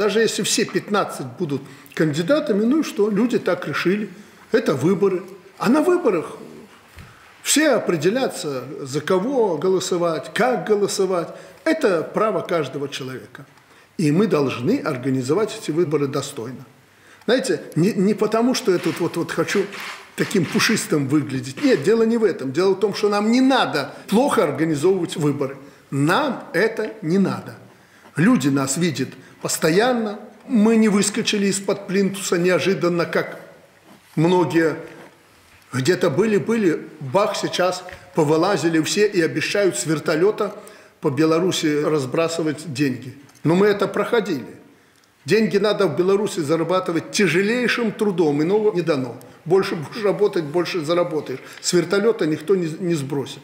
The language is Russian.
Даже если все 15 будут кандидатами, ну и что, люди так решили. Это выборы. А на выборах все определятся, за кого голосовать, как голосовать. Это право каждого человека. И мы должны организовать эти выборы достойно. Знаете, не, не потому, что я тут вот, вот хочу таким пушистым выглядеть. Нет, дело не в этом. Дело в том, что нам не надо плохо организовывать выборы. Нам это не надо. Люди нас видят постоянно. Мы не выскочили из-под плинтуса неожиданно, как многие где-то были-были, бах, сейчас повылазили все и обещают с вертолета по Беларуси разбрасывать деньги. Но мы это проходили. Деньги надо в Беларуси зарабатывать тяжелейшим трудом, иного не дано. Больше будешь работать, больше заработаешь. С вертолета никто не, не сбросит.